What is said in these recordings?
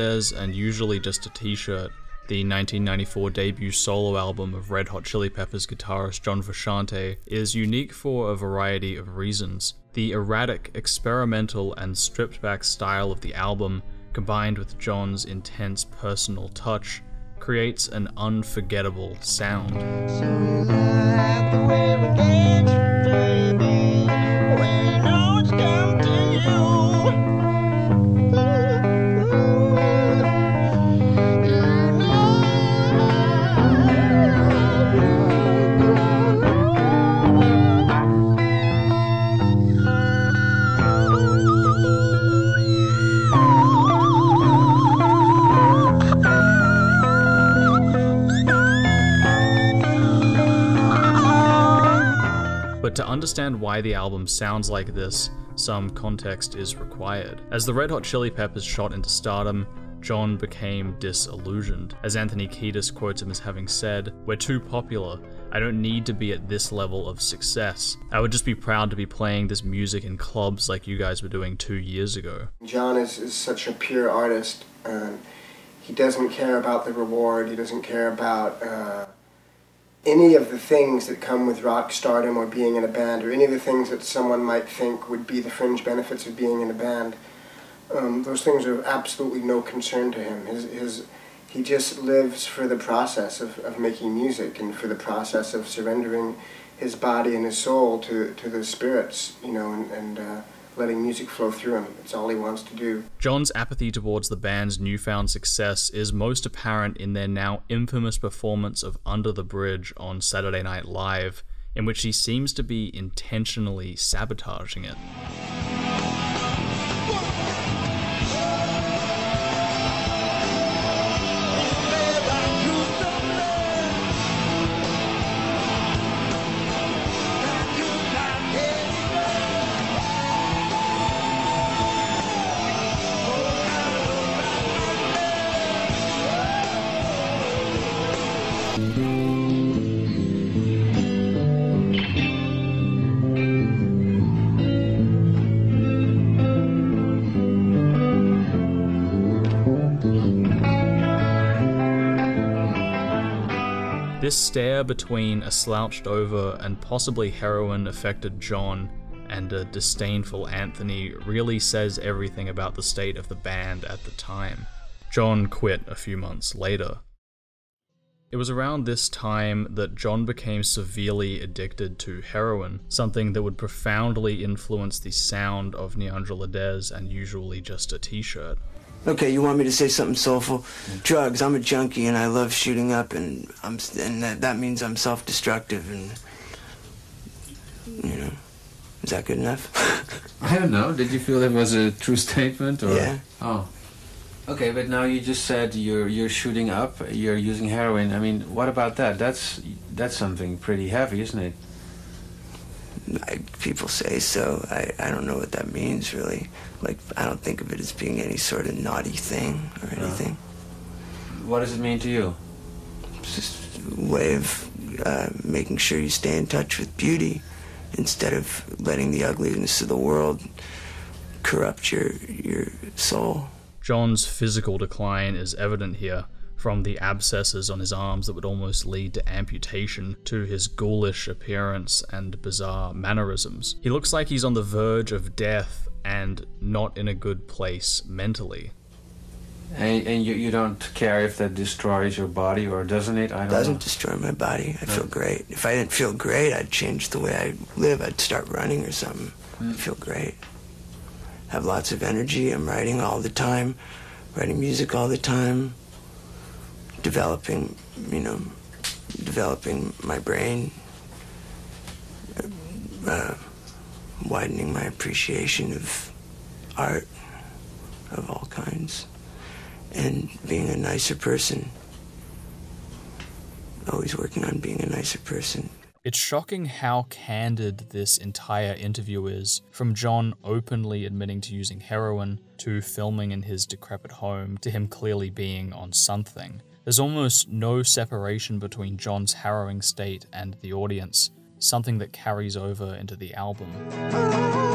And Usually Just a T-Shirt, the 1994 debut solo album of Red Hot Chili Peppers guitarist John Frusciante, is unique for a variety of reasons. The erratic, experimental, and stripped back style of the album, combined with John's intense personal touch, creates an unforgettable sound. But understand why the album sounds like this, some context is required. As the Red Hot Chili Peppers shot into stardom, John became disillusioned. As Anthony Kiedis quotes him as having said, We're too popular. I don't need to be at this level of success. I would just be proud to be playing this music in clubs like you guys were doing two years ago. John is, is such a pure artist. Uh, he doesn't care about the reward, he doesn't care about. Uh any of the things that come with rock stardom or being in a band, or any of the things that someone might think would be the fringe benefits of being in a band, um, those things are absolutely no concern to him. His, his, he just lives for the process of, of making music and for the process of surrendering his body and his soul to, to the spirits, you know, and, and uh, letting music flow through him. It's all he wants to do. John's apathy towards the band's newfound success is most apparent in their now infamous performance of Under the Bridge on Saturday Night Live, in which he seems to be intentionally sabotaging it. This stare between a slouched over and possibly heroin affected John and a disdainful Anthony really says everything about the state of the band at the time. John quit a few months later. It was around this time that John became severely addicted to heroin, something that would profoundly influence the sound of Niandra LaDes and usually just a t-shirt. Okay, you want me to say something soulful? Drugs. I'm a junkie and I love shooting up, and I'm and that, that means I'm self-destructive, and you know, is that good enough? I don't know. Did you feel it was a true statement, or Yeah. Oh, okay. But now you just said you're you're shooting up. You're using heroin. I mean, what about that? That's that's something pretty heavy, isn't it? I, people say so. I, I don't know what that means really. Like I don't think of it as being any sort of naughty thing or anything. What does it mean to you? It's just a way of uh, making sure you stay in touch with beauty instead of letting the ugliness of the world corrupt your your soul. John's physical decline is evident here, from the abscesses on his arms that would almost lead to amputation, to his ghoulish appearance and bizarre mannerisms. He looks like he's on the verge of death and not in a good place mentally. And, and you, you don't care if that destroys your body or doesn't it? I don't doesn't know. destroy my body. I feel great. If I didn't feel great, I'd change the way I live. I'd start running or something. I mm. feel great. Have lots of energy. I'm writing all the time, writing music all the time, developing, you know, developing my brain, uh, widening my appreciation of art of all kinds, and being a nicer person always working on being a nicer person. It's shocking how candid this entire interview is, from John openly admitting to using heroin, to filming in his decrepit home, to him clearly being on something. There's almost no separation between John's harrowing state and the audience, something that carries over into the album. Oh,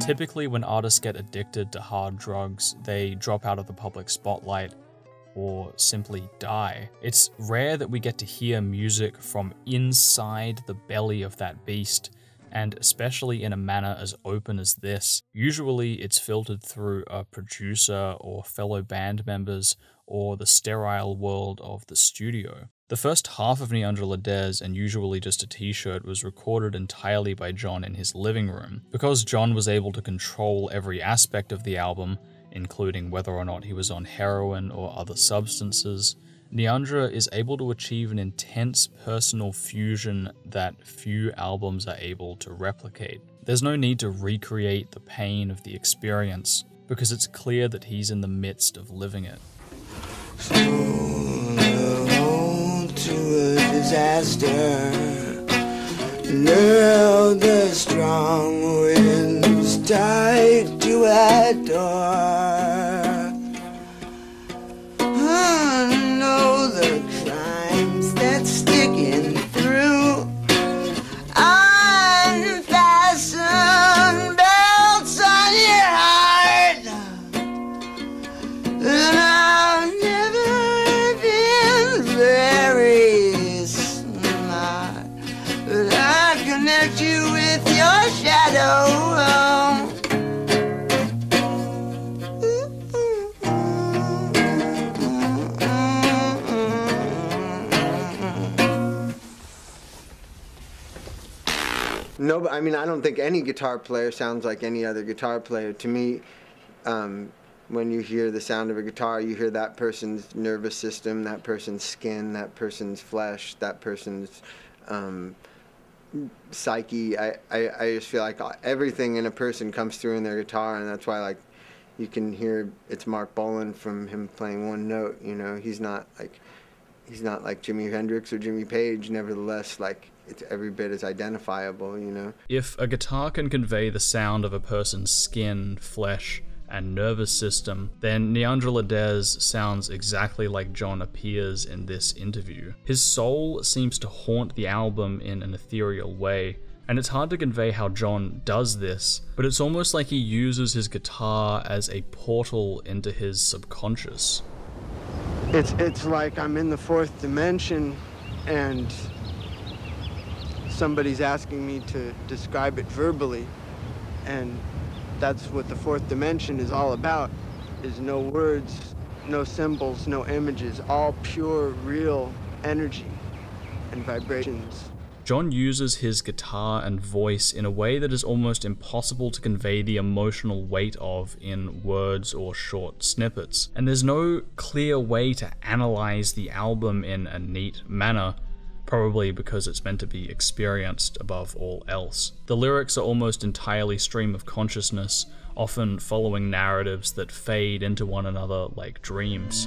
Typically when artists get addicted to hard drugs, they drop out of the public spotlight or simply die. It's rare that we get to hear music from inside the belly of that beast, and especially in a manner as open as this. Usually, it's filtered through a producer or fellow band members or the sterile world of the studio. The first half of Niandra and usually just a t-shirt was recorded entirely by John in his living room. Because John was able to control every aspect of the album, including whether or not he was on heroin or other substances, Niandra is able to achieve an intense personal fusion that few albums are able to replicate. There's no need to recreate the pain of the experience, because it's clear that he's in the midst of living it. Now the strong winds to a door. No, I mean, I don't think any guitar player sounds like any other guitar player. To me, um, when you hear the sound of a guitar, you hear that person's nervous system, that person's skin, that person's flesh, that person's um, psyche. I, I, I just feel like everything in a person comes through in their guitar, and that's why, like, you can hear it's Marc Bolan from him playing one note. You know, he's not like he's not like Jimi Hendrix or Jimmy Page. Nevertheless, like it's every bit as identifiable, you know. If a guitar can convey the sound of a person's skin, flesh, and nervous system, then Niandra LaDes sounds exactly like John appears in this interview. His soul seems to haunt the album in an ethereal way, and it's hard to convey how John does this, but it's almost like he uses his guitar as a portal into his subconscious. It's it's like I'm in the fourth dimension, and somebody's asking me to describe it verbally, and that's what the fourth dimension is all about. Is no words, no symbols, no images, all pure, real energy and vibrations. John uses his guitar and voice in a way that is almost impossible to convey the emotional weight of in words or short snippets. And there's no clear way to analyze the album in a neat manner, probably because it's meant to be experienced above all else. The lyrics are almost entirely stream of consciousness, often following narratives that fade into one another like dreams.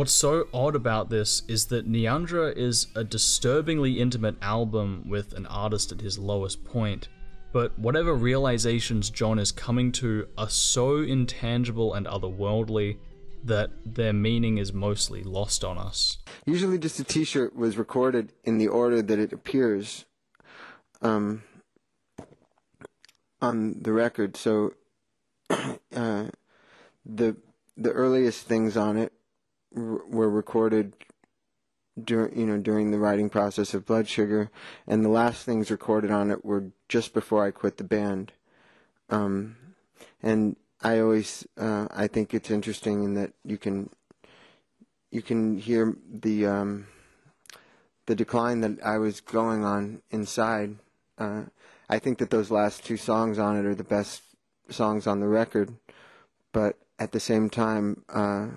What's so odd about this is that Niandra is a disturbingly intimate album with an artist at his lowest point, but whatever realizations John is coming to are so intangible and otherworldly that their meaning is mostly lost on us. Usually, just a T-shirt was recorded in the order that it appears um, on the record. So, uh, the the earliest things on it were recorded during you know during the writing process of Blood Sugar, and the last things recorded on it were just before I quit the band. Um, and I always uh, I think it's interesting in that you can you can hear the um, the decline that I was going on inside uh, I think that those last two songs on it are the best songs on the record. But at the same time, uh,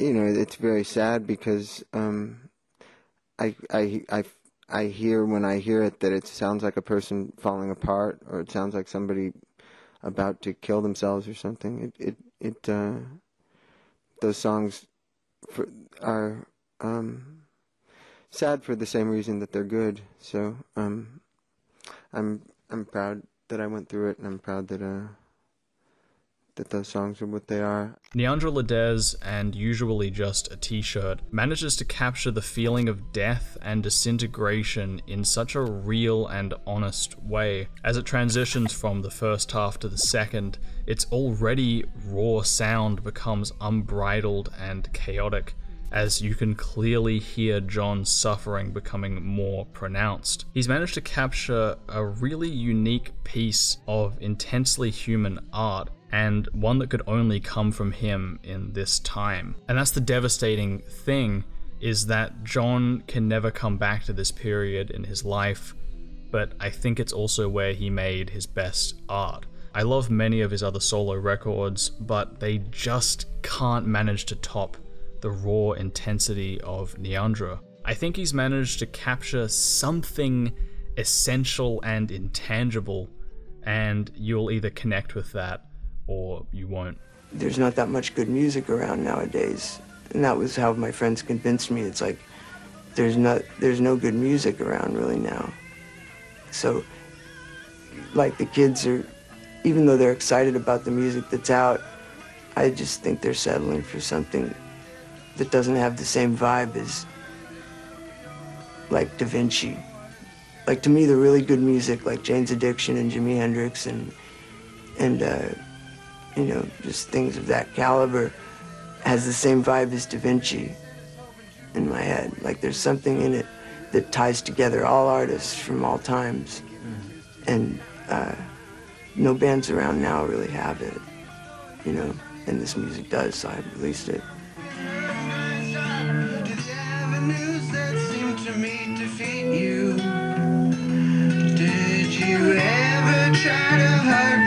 you know, it's very sad because um, I, I, I, I hear when I hear it that it sounds like a person falling apart, or it sounds like somebody about to kill themselves or something. It, it, it uh, those songs for, are um, sad for the same reason that they're good. So um, I'm I'm proud that I went through it, and I'm proud that uh, that those songs are what they are. LaDes, and usually just a t shirt, manages to capture the feeling of death and disintegration in such a real and honest way. As it transitions from the first half to the second, its already raw sound becomes unbridled and chaotic as you can clearly hear John's suffering becoming more pronounced. He's managed to capture a really unique piece of intensely human art and one that could only come from him in this time. And that's the devastating thing is that John can never come back to this period in his life, but I think it's also where he made his best art. I love many of his other solo records, but they just can't manage to top the raw intensity of Niandra. I think he's managed to capture something essential and intangible, and you'll either connect with that or you won't. There's not that much good music around nowadays. And that was how my friends convinced me. It's like there's not there's no good music around really now. So like the kids are even though they're excited about the music that's out, I just think they're settling for something that doesn't have the same vibe as like Da Vinci. Like to me, the really good music, like Jane's Addiction and Jimi Hendrix and and uh, you know, just things of that caliber, has the same vibe as Da Vinci in my head. Like there's something in it that ties together all artists from all times. Mm. And uh, no bands around now really have it, you know, and this music does, so I released it. Try to hurt